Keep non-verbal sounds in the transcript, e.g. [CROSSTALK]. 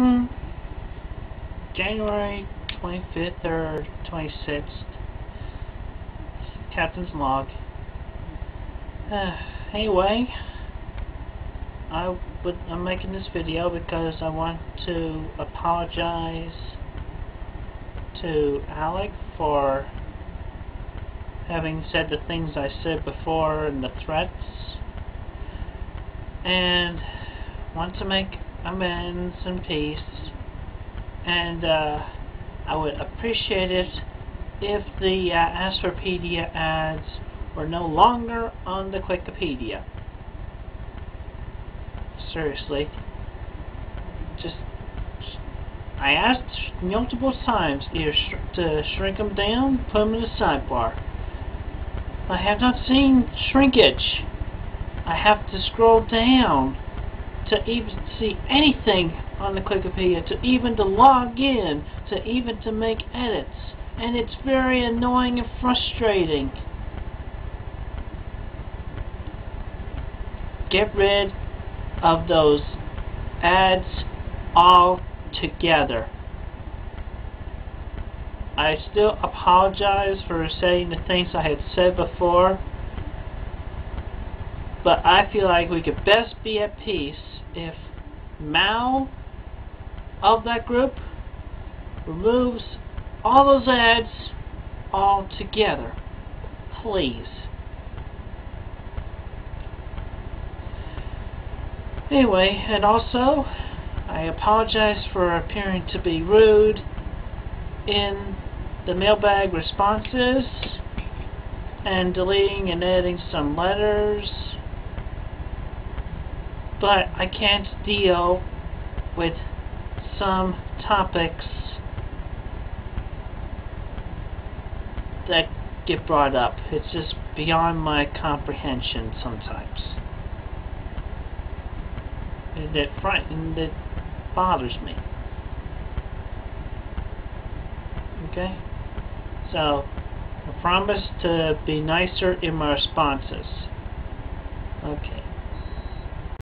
Hmm. January 25th or 26th. Captain's log. Uh, [SIGHS] anyway, I would, I'm making this video because I want to apologize to Alec for having said the things I said before and the threats and want to make amends and peace and uh, I would appreciate it if the uh, Astropedia ads were no longer on the Wikipedia. Seriously. Just, I asked multiple times either sh to shrink them down, put them in the sidebar. I have not seen shrinkage. I have to scroll down to even see anything on the Wikipedia, to even to log in, to even to make edits. And it's very annoying and frustrating. Get rid of those ads all together. I still apologize for saying the things I had said before, but I feel like we could best be at peace if Mal of that group removes all those ads altogether. Please. Anyway, and also, I apologize for appearing to be rude in the mailbag responses and deleting and editing some letters but I can't deal with some topics that get brought up. It's just beyond my comprehension sometimes. And it frightens, it bothers me. Okay? So, I promise to be nicer in my responses. Okay.